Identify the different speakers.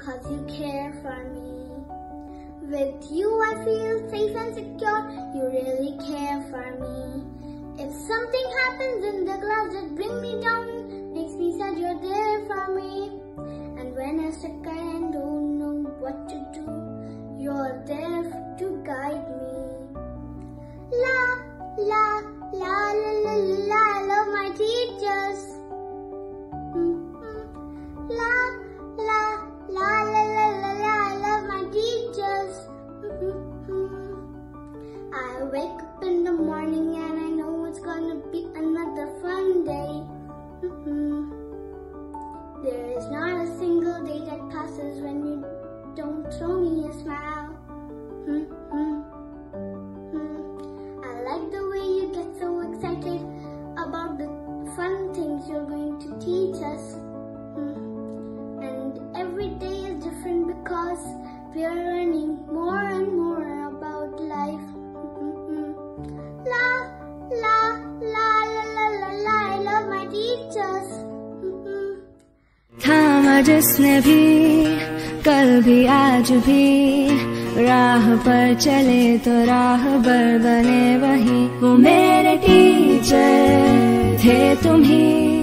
Speaker 1: because you care for me. With you I feel safe and secure, you really care for me. If something happens in the that bring me down, wake up in the morning and I know it's gonna be another fun day. Mm-hmm. There is not a single day that passes when you don't throw me a smile. Mm-hmm. I like the way you get so excited about the fun things you're going to teach us. And every day is different because we are learning more and more
Speaker 2: जिसने भी कल भी, आज भी राह पर चले तो राह बर बने वही। वो मेरे टीचर थे तुम ही।